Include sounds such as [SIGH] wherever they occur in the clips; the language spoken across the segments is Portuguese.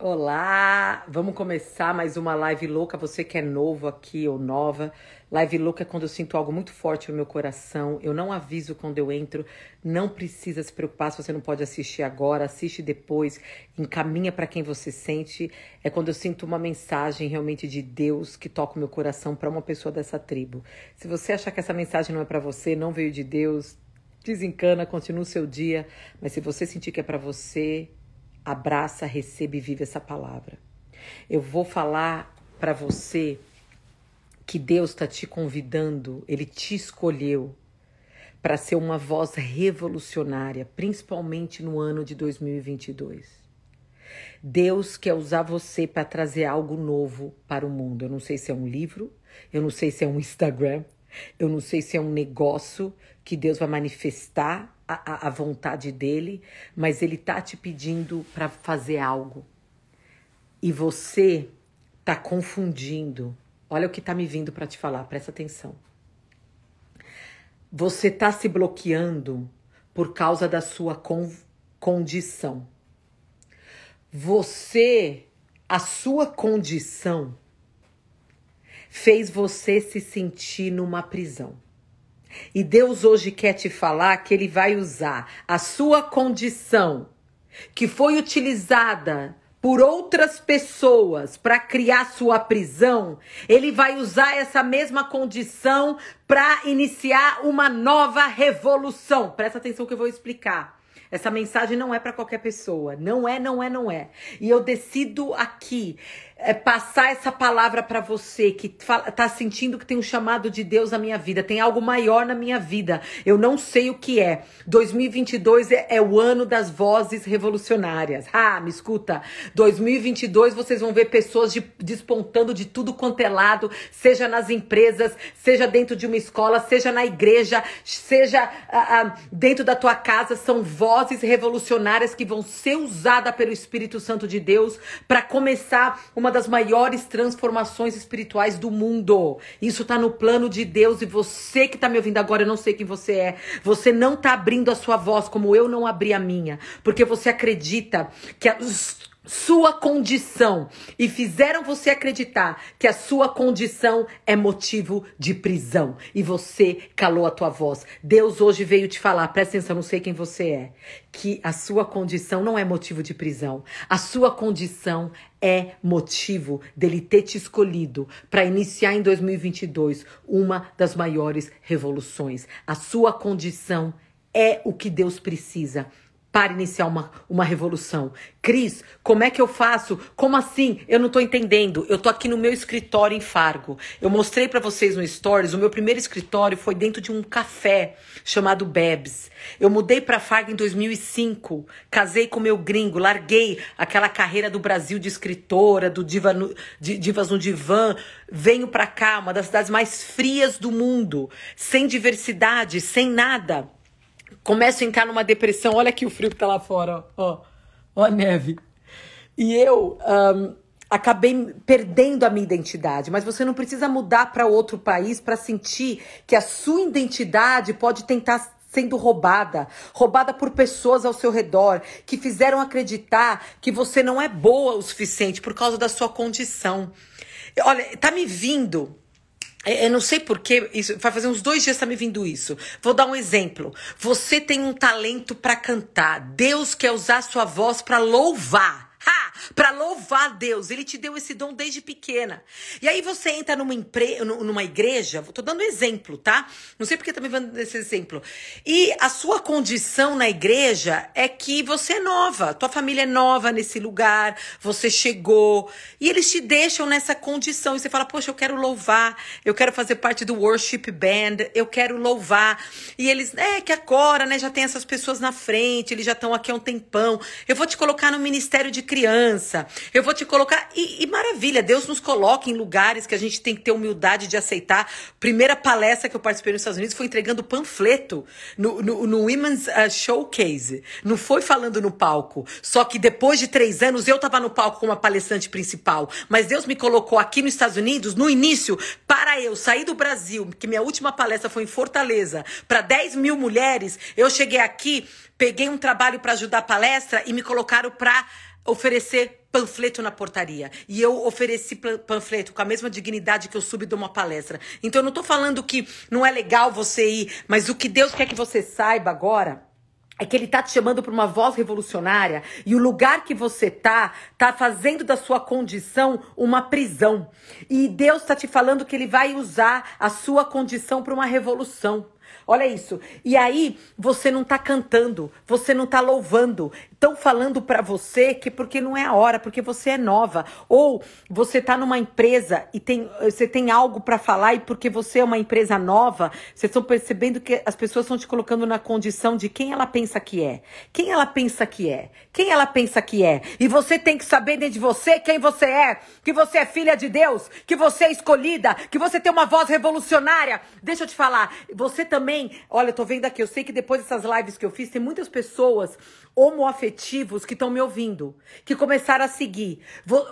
Olá, vamos começar mais uma live louca. Você que é novo aqui ou nova, live louca é quando eu sinto algo muito forte no meu coração. Eu não aviso quando eu entro. Não precisa se preocupar se você não pode assistir agora, assiste depois, encaminha para quem você sente. É quando eu sinto uma mensagem realmente de Deus que toca o meu coração para uma pessoa dessa tribo. Se você achar que essa mensagem não é para você, não veio de Deus, desencana, continua o seu dia. Mas se você sentir que é para você, abraça, receba e vive essa palavra. Eu vou falar para você que Deus está te convidando, Ele te escolheu para ser uma voz revolucionária, principalmente no ano de 2022. Deus quer usar você para trazer algo novo para o mundo. Eu não sei se é um livro, eu não sei se é um Instagram, eu não sei se é um negócio que Deus vai manifestar a, a, vontade dele, mas ele tá te pedindo para fazer algo. E você tá confundindo. Olha o que tá me vindo para te falar, presta atenção. Você tá se bloqueando por causa da sua con condição. Você, a sua condição fez você se sentir numa prisão. E Deus hoje quer te falar que Ele vai usar a sua condição, que foi utilizada por outras pessoas para criar sua prisão, ele vai usar essa mesma condição para iniciar uma nova revolução. Presta atenção que eu vou explicar. Essa mensagem não é para qualquer pessoa. Não é, não é, não é. E eu decido aqui é, passar essa palavra para você que tá sentindo que tem um chamado de Deus na minha vida, tem algo maior na minha vida. Eu não sei o que é. 2022 é, é o ano das vozes revolucionárias. Ah, me escuta. 2022 vocês vão ver pessoas de, despontando de tudo quanto é lado, seja nas empresas, seja dentro de uma escola, seja na igreja, seja ah, ah, dentro da tua casa. São vozes revolucionárias que vão ser usadas pelo Espírito Santo de Deus para começar uma das maiores transformações espirituais do mundo. Isso está no plano de Deus e você que está me ouvindo agora, eu não sei quem você é. Você não está abrindo a sua voz como eu não abri a minha, porque você acredita que as sua condição e fizeram você acreditar que a sua condição é motivo de prisão e você calou a tua voz. Deus hoje veio te falar, presta atenção, não sei quem você é, que a sua condição não é motivo de prisão. A sua condição é motivo dele ter te escolhido para iniciar em 2022 uma das maiores revoluções. A sua condição é o que Deus precisa para iniciar uma, uma revolução. Cris, como é que eu faço? Como assim? Eu não tô entendendo. Eu tô aqui no meu escritório em Fargo. Eu mostrei para vocês no Stories, o meu primeiro escritório foi dentro de um café chamado Bebs. Eu mudei para Fargo em 2005, casei com meu gringo, larguei aquela carreira do Brasil de escritora, do diva no, de, Divas no Divã, venho para cá, uma das cidades mais frias do mundo, sem diversidade, sem nada começo a entrar numa depressão. Olha aqui o frio que tá lá fora, ó. Ó a neve. E eu um, acabei perdendo a minha identidade. Mas você não precisa mudar para outro país para sentir que a sua identidade pode tentar sendo roubada, roubada por pessoas ao seu redor que fizeram acreditar que você não é boa o suficiente por causa da sua condição. Olha, tá me vindo eu não sei porquê, isso vai fazer uns dois dias tá me vindo isso. Vou dar um exemplo. Você tem um talento para cantar. Deus quer usar sua voz para louvar. Para louvar Deus. Ele te deu esse dom desde pequena. E aí você entra numa, empre... numa igreja, tô dando exemplo, tá? Não sei porque tá me dando esse exemplo. E a sua condição na igreja é que você é nova, tua família é nova nesse lugar, você chegou. E eles te deixam nessa condição. E você fala, poxa, eu quero louvar, eu quero fazer parte do worship band, eu quero louvar. E eles, é que agora, né, já tem essas pessoas na frente, eles já estão aqui há um tempão. Eu vou te colocar no ministério de criança. Eu vou te colocar. E, e, maravilha, Deus nos coloca em lugares que a gente tem que ter humildade de aceitar. Primeira palestra que eu participei nos Estados Unidos foi entregando panfleto no, no, no Women's uh, Showcase. Não foi falando no palco. Só que depois de três anos eu estava no palco como a palestrante principal. Mas Deus me colocou aqui nos Estados Unidos, no início, para eu sair do Brasil, que minha última palestra foi em Fortaleza, para 10 mil mulheres. Eu cheguei aqui, peguei um trabalho para ajudar a palestra e me colocaram para oferecer panfleto na portaria. E eu ofereci panfleto com a mesma dignidade que eu subi de uma palestra. Então eu não tô falando que não é legal você ir, mas o que Deus quer que você saiba agora é que ele tá te chamando para uma voz revolucionária e o lugar que você tá tá fazendo da sua condição uma prisão. E Deus tá te falando que ele vai usar a sua condição para uma revolução. Olha isso. E aí você não tá cantando, você não tá louvando. Estão falando para você que porque não é a hora, porque você é nova, ou você tá numa empresa e tem você tem algo para falar e porque você é uma empresa nova, vocês estão percebendo que as pessoas estão te colocando na condição de quem ela pensa que é. Quem ela pensa que é? Quem ela pensa que é? E você tem que saber dentro de você quem você é, que você é filha de Deus, que você é escolhida, que você tem uma voz revolucionária. Deixa eu te falar, você também também, olha, tô vendo aqui, eu sei que depois dessas lives que eu fiz, tem muitas pessoas homoafetivos que estão me ouvindo, que começaram a seguir,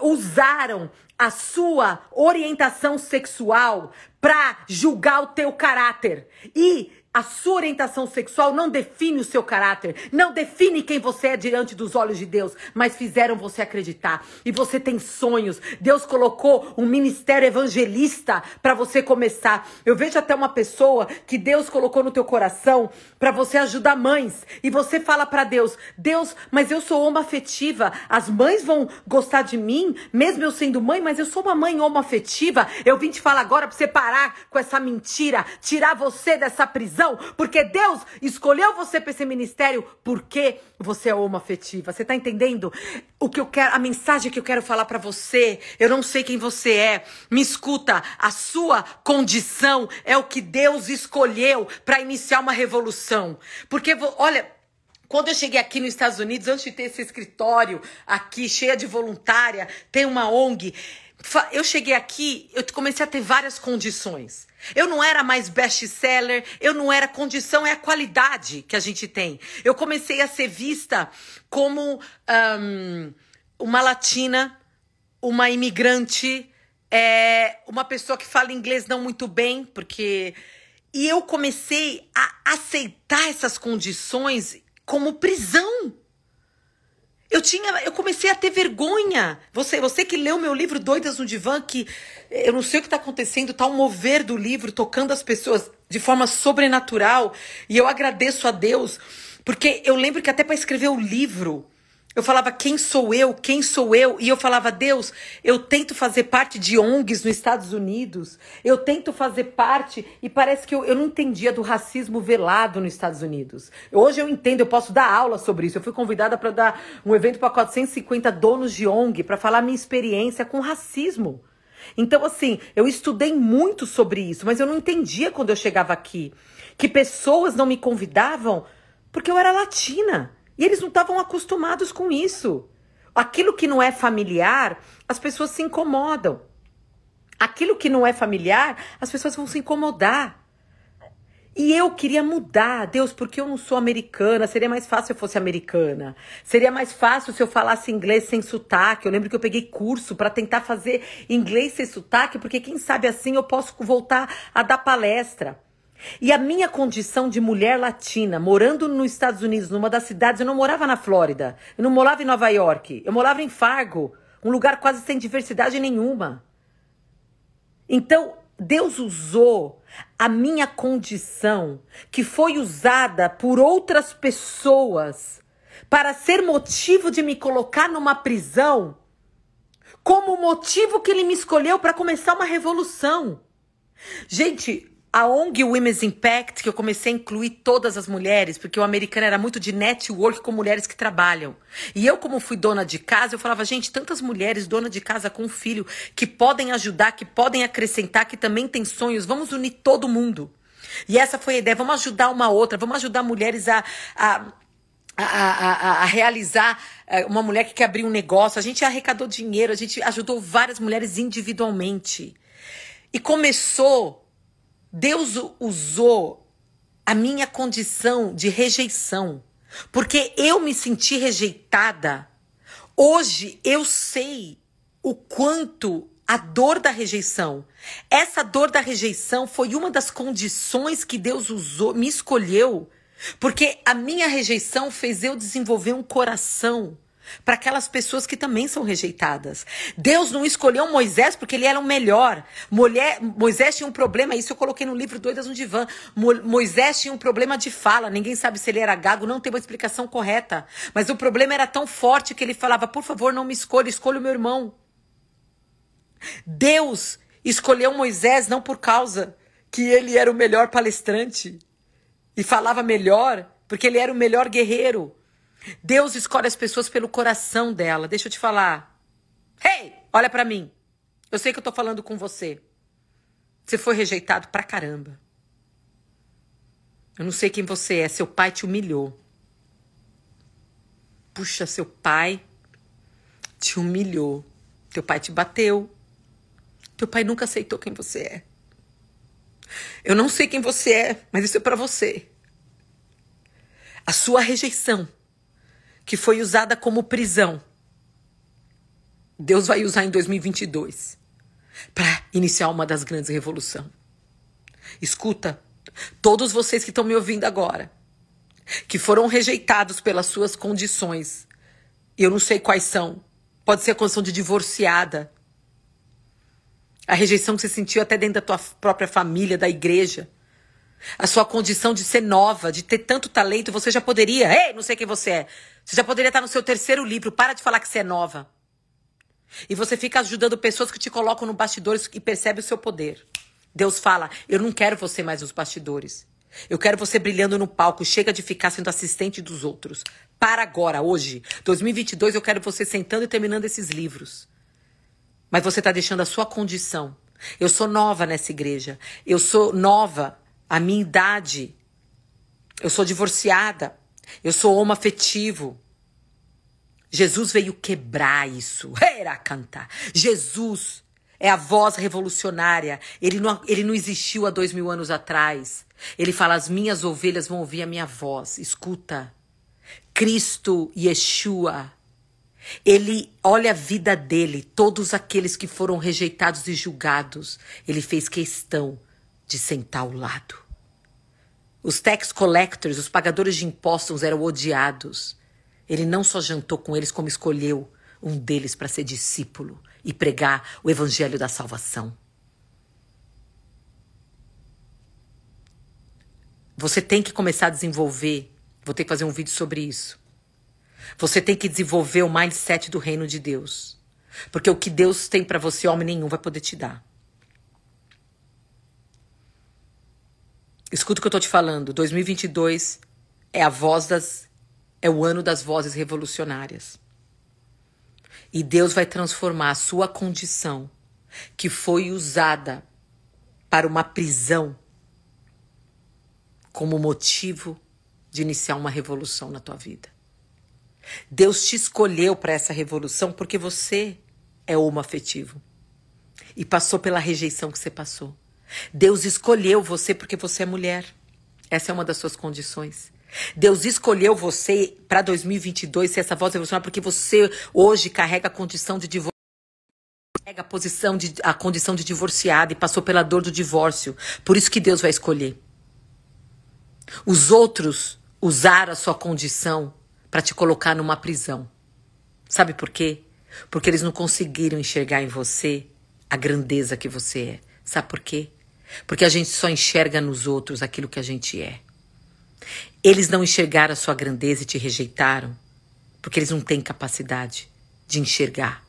usaram a sua orientação sexual para julgar o teu caráter. E a sua orientação sexual não define o seu caráter, não define quem você é diante dos olhos de Deus, mas fizeram você acreditar. E você tem sonhos. Deus colocou um ministério evangelista para você começar. Eu vejo até uma pessoa que Deus colocou no teu coração para você ajudar mães. E você fala para Deus: "Deus, mas eu sou homoafetiva. As mães vão gostar de mim, mesmo eu sendo mãe, mas eu sou uma mãe homoafetiva. Eu vim te falar agora para você parar com essa mentira, tirar você dessa prisão porque Deus escolheu você para esse ministério porque você é homoafetiva. Você tá entendendo o que eu quero, a mensagem que eu quero falar para você? Eu não sei quem você é. Me escuta, a sua condição é o que Deus escolheu para iniciar uma revolução. Porque olha, quando eu cheguei aqui nos Estados Unidos, antes de ter esse escritório aqui cheia de voluntária, tem uma ONG, eu cheguei aqui, eu comecei a ter várias condições. Eu não era mais best-seller, eu não era condição, é a qualidade que a gente tem. Eu comecei a ser vista como um, uma latina, uma imigrante, é, uma pessoa que fala inglês não muito bem, porque. E eu comecei a aceitar essas condições como prisão. Eu tinha, eu comecei a ter vergonha. Você, você que leu meu livro Doidas no Divã, que eu não sei o que está acontecendo, tá um mover do livro tocando as pessoas de forma sobrenatural, e eu agradeço a Deus, porque eu lembro que até para escrever o livro, eu falava, quem sou eu? Quem sou eu? E eu falava, Deus, eu tento fazer parte de ONGs nos Estados Unidos, eu tento fazer parte, e parece que eu, eu não entendia do racismo velado nos Estados Unidos. Hoje eu entendo, eu posso dar aula sobre isso. Eu fui convidada para dar um evento para 450 donos de ONG, para falar minha experiência com racismo. Então, assim, eu estudei muito sobre isso, mas eu não entendia quando eu chegava aqui que pessoas não me convidavam porque eu era latina. E eles não estavam acostumados com isso. Aquilo que não é familiar, as pessoas se incomodam. Aquilo que não é familiar, as pessoas vão se incomodar. E eu queria mudar, Deus, porque eu não sou americana. Seria mais fácil se eu fosse americana. Seria mais fácil se eu falasse inglês sem sotaque. Eu lembro que eu peguei curso para tentar fazer inglês sem sotaque, porque quem sabe assim eu posso voltar a dar palestra. E a minha condição de mulher latina, morando nos Estados Unidos, numa das cidades, eu não morava na Flórida, eu não morava em Nova York, eu morava em Fargo, um lugar quase sem diversidade nenhuma. Então, Deus usou a minha condição, que foi usada por outras pessoas, para ser motivo de me colocar numa prisão, como motivo que ele me escolheu para começar uma revolução. Gente, a ONG Women's Impact, que eu comecei a incluir todas as mulheres, porque o americano era muito de network com mulheres que trabalham. E eu, como fui dona de casa, eu falava, gente, tantas mulheres dona de casa com filho, que podem ajudar, que podem acrescentar, que também têm sonhos, vamos unir todo mundo. E essa foi a ideia, vamos ajudar uma outra, vamos ajudar mulheres a, a a, a, a, realizar é, uma mulher que quer abrir um negócio. A gente arrecadou dinheiro, a gente ajudou várias mulheres individualmente. E começou Deus usou a minha condição de rejeição, porque eu me senti rejeitada. Hoje eu sei o quanto a dor da rejeição. Essa dor da rejeição foi uma das condições que Deus usou, me escolheu, porque a minha rejeição fez eu desenvolver um coração para aquelas pessoas que também são rejeitadas. Deus não escolheu Moisés porque ele era o melhor. Mulher, Moisés tinha um problema, isso eu coloquei no livro Doidas no Divã. Mo, Moisés tinha um problema de fala, ninguém sabe se ele era gago, não tem uma explicação correta. Mas o problema era tão forte que ele falava: por favor, não me escolha, escolha o meu irmão. Deus escolheu Moisés não por causa que ele era o melhor palestrante e falava melhor, porque ele era o melhor guerreiro. Deus escolhe as pessoas pelo coração dela. Deixa eu te falar. Hey, olha para mim. Eu sei que eu tô falando com você. Você foi rejeitado pra caramba. Eu não sei quem você é. Seu pai te humilhou. Puxa, seu pai te humilhou. Teu pai te bateu. Teu pai nunca aceitou quem você é. Eu não sei quem você é, mas isso é para você. A sua rejeição que foi usada como prisão, Deus vai usar em 2022 para iniciar uma das grandes revoluções. Escuta, todos vocês que estão me ouvindo agora, que foram rejeitados pelas suas condições, eu não sei quais são, pode ser a condição de divorciada, a rejeição que você sentiu até dentro da tua própria família, da igreja. A sua condição de ser nova, de ter tanto talento, você já poderia. Ei, não sei quem você é. Você já poderia estar no seu terceiro livro. Para de falar que você é nova. E você fica ajudando pessoas que te colocam no bastidores e percebe o seu poder. Deus fala: Eu não quero você mais nos bastidores. Eu quero você brilhando no palco. Chega de ficar sendo assistente dos outros. Para agora, hoje, 2022, eu quero você sentando e terminando esses livros. Mas você está deixando a sua condição. Eu sou nova nessa igreja. Eu sou nova a minha idade. Eu sou divorciada. Eu sou homoafetivo. Jesus veio quebrar isso. [LAUGHS] Era cantar. Jesus é a voz revolucionária. Ele não, ele não existiu há dois mil anos atrás. Ele fala: as minhas ovelhas vão ouvir a minha voz. Escuta. Cristo Yeshua. Ele olha a vida dele, todos aqueles que foram rejeitados e julgados. Ele fez questão de sentar ao lado. Os tax collectors, os pagadores de impostos, eram odiados. Ele não só jantou com eles, como escolheu um deles para ser discípulo e pregar o evangelho da salvação. Você tem que começar a desenvolver. Vou ter que fazer um vídeo sobre isso. Você tem que desenvolver o mindset do reino de Deus. Porque o que Deus tem para você, homem nenhum vai poder te dar. Escuta o que eu tô te falando. 2022 é a voz das é o ano das vozes revolucionárias. E Deus vai transformar a sua condição que foi usada para uma prisão como motivo de iniciar uma revolução na tua vida. Deus te escolheu para essa revolução porque você é homoafetivo e passou pela rejeição que você passou. Deus escolheu você porque você é mulher. Essa é uma das suas condições. Deus escolheu você para 2022 ser essa voz revolucionária porque você hoje carrega a condição de divórcio carrega a posição de a condição de divorciada e passou pela dor do divórcio. Por isso que Deus vai escolher. Os outros usaram a sua condição para te colocar numa prisão. Sabe por quê? Porque eles não conseguiram enxergar em você a grandeza que você é. Sabe por quê? Porque a gente só enxerga nos outros aquilo que a gente é. Eles não enxergaram a sua grandeza e te rejeitaram porque eles não têm capacidade de enxergar.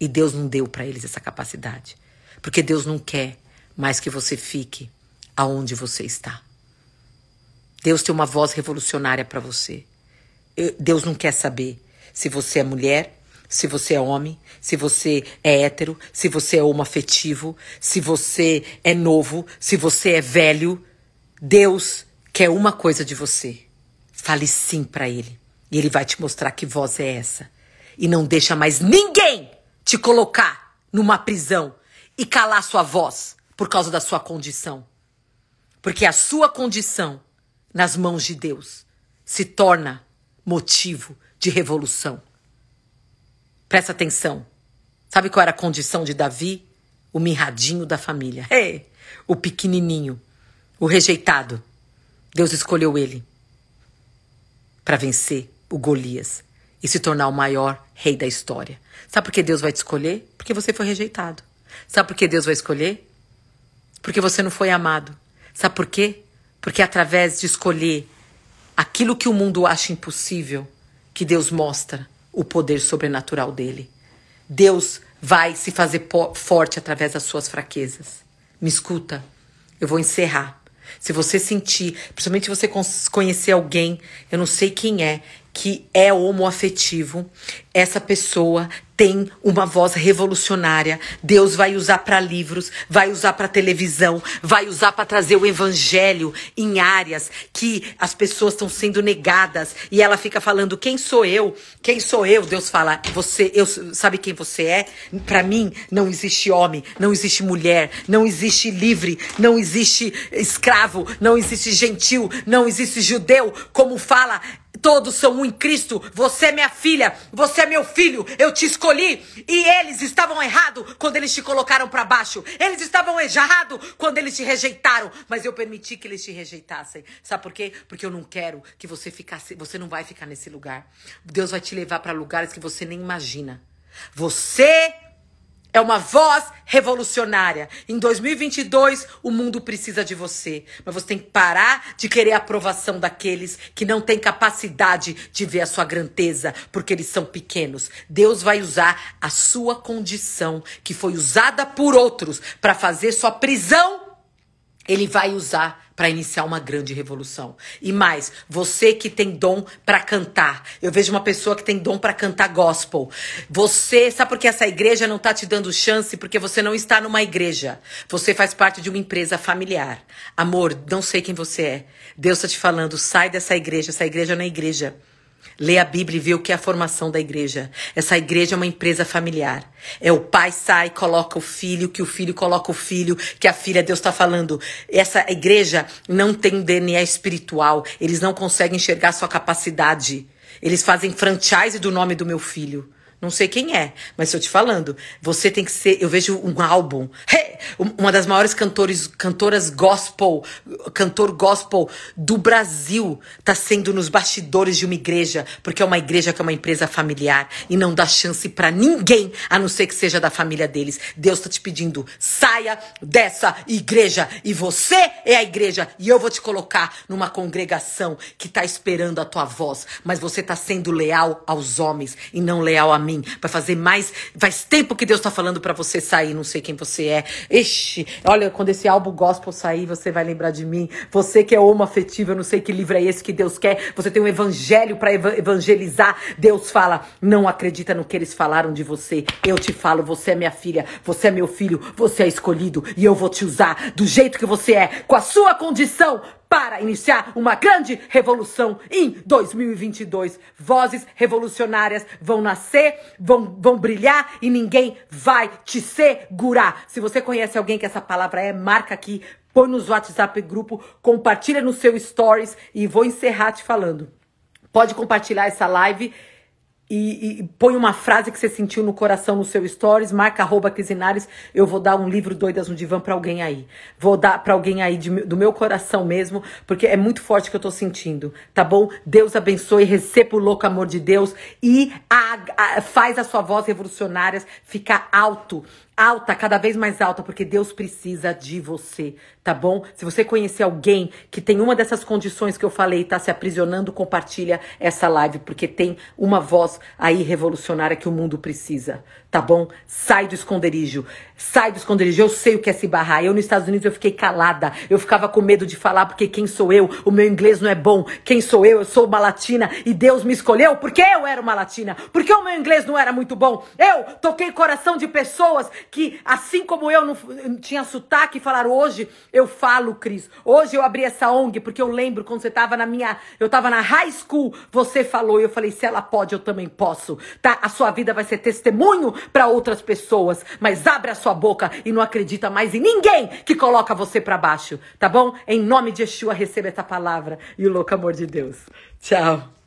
E Deus não deu para eles essa capacidade. Porque Deus não quer mais que você fique aonde você está. Deus tem uma voz revolucionária para você. Deus não quer saber se você é mulher, se você é homem, se você é hétero, se você é homoafetivo, se você é novo, se você é velho. Deus quer uma coisa de você. Fale sim para Ele. E Ele vai te mostrar que voz é essa. E não deixa mais ninguém te colocar numa prisão e calar sua voz por causa da sua condição. Porque a sua condição, nas mãos de Deus, se torna motivo de revolução. Presta atenção. Sabe qual era a condição de Davi? O mirradinho da família. Hey, o pequenininho, o rejeitado. Deus escolheu ele para vencer o Golias e se tornar o maior rei da história. Sabe por que Deus vai te escolher? Porque você foi rejeitado. Sabe por que Deus vai escolher? Porque você não foi amado. Sabe por quê? Porque através de escolher aquilo que o mundo acha impossível, que Deus mostra o poder sobrenatural dele. Deus vai se fazer forte através das suas fraquezas. Me escuta, eu vou encerrar. Se você sentir, principalmente se você conhecer alguém, eu não sei quem é, que é homoafetivo, essa pessoa tem uma voz revolucionária. Deus vai usar para livros, vai usar para televisão, vai usar para trazer o evangelho em áreas que as pessoas estão sendo negadas e ela fica falando: "Quem sou eu? Quem sou eu?" Deus fala: "Você, eu sabe quem você é? Para mim não existe homem, não existe mulher, não existe livre, não existe escravo, não existe gentil, não existe judeu, como fala Todos são um em Cristo. Você é minha filha, você é meu filho. Eu te escolhi e eles estavam errados quando eles te colocaram para baixo. Eles estavam errados quando eles te rejeitaram, mas eu permiti que eles te rejeitassem. Sabe por quê? Porque eu não quero que você ficasse, você não vai ficar nesse lugar. Deus vai te levar para lugares que você nem imagina. Você é uma voz revolucionária. Em 2022, o mundo precisa de você. Mas você tem que parar de querer a aprovação daqueles que não têm capacidade de ver a sua grandeza, porque eles são pequenos. Deus vai usar a sua condição, que foi usada por outros, para fazer sua prisão. Ele vai usar para iniciar uma grande revolução. E mais, você que tem dom para cantar. Eu vejo uma pessoa que tem dom para cantar gospel. Você, sabe por que essa igreja não tá te dando chance? Porque você não está numa igreja. Você faz parte de uma empresa familiar. Amor, não sei quem você é. Deus está te falando, sai dessa igreja. Essa igreja não é igreja. Lê a Bíblia e vê o que é a formação da igreja. Essa igreja é uma empresa familiar. É o pai sai, coloca o filho, que o filho coloca o filho, que a filha, Deus está falando. Essa igreja não tem DNA espiritual. Eles não conseguem enxergar sua capacidade. Eles fazem franchise do nome do meu filho. Não sei quem é, mas estou te falando. Você tem que ser. Eu vejo um álbum. Hey! Uma das maiores cantores, cantoras gospel, cantor gospel do Brasil, tá sendo nos bastidores de uma igreja, porque é uma igreja que é uma empresa familiar e não dá chance para ninguém, a não ser que seja da família deles. Deus tá te pedindo: saia dessa igreja e você é a igreja e eu vou te colocar numa congregação que tá esperando a tua voz, mas você tá sendo leal aos homens e não leal a mim mim, vai fazer mais. Faz tempo que Deus está falando para você sair, não sei quem você é. Ixi, olha, quando esse álbum gospel sair, você vai lembrar de mim. Você que é homoafetivo, eu não sei que livro é esse que Deus quer. Você tem um evangelho para evangelizar. Deus fala: não acredita no que eles falaram de você. Eu te falo, você é minha filha, você é meu filho, você é escolhido e eu vou te usar do jeito que você é, com a sua condição para iniciar uma grande revolução em 2022. Vozes revolucionárias vão nascer, vão, vão brilhar e ninguém vai te segurar. Se você conhece alguém que essa palavra é, marca aqui, põe nos WhatsApp grupo, compartilha no seu stories e vou encerrar te falando. Pode compartilhar essa live e, e, põe uma frase que você sentiu no coração no seu stories, marca arroba Crisinares, eu vou dar um livro Doidas no Divã para alguém aí. Vou dar para alguém aí de, do meu coração mesmo, porque é muito forte que eu tô sentindo, tá bom? Deus abençoe, receba o louco amor de Deus e a, a, faz a sua voz revolucionária ficar alto alta, cada vez mais alta, porque Deus precisa de você, tá bom? Se você conhecer alguém que tem uma dessas condições que eu falei tá se aprisionando, compartilha essa live, porque tem uma voz aí revolucionária que o mundo precisa, tá bom? Sai do esconderijo. Sai do esconderijo. Eu sei o que é se barrar. Eu nos Estados Unidos eu fiquei calada. Eu ficava com medo de falar porque quem sou eu? O meu inglês não é bom. Quem sou eu? Eu sou uma latina e Deus me escolheu porque eu era uma latina. Porque o meu inglês não era muito bom. Eu toquei coração de pessoas que, assim como eu, não, tinha sotaque falaram: hoje eu falo, Cris. Hoje eu abri essa ONG, porque eu lembro quando você tava na minha. Eu tava na high school, você falou, e eu falei: se ela pode, eu também posso. Tá? A sua vida vai ser testemunho para outras pessoas. Mas abre a sua boca e não acredita mais em ninguém que coloca você para baixo. Tá bom? Em nome de Yeshua, receba essa palavra e o louco amor de Deus. Tchau.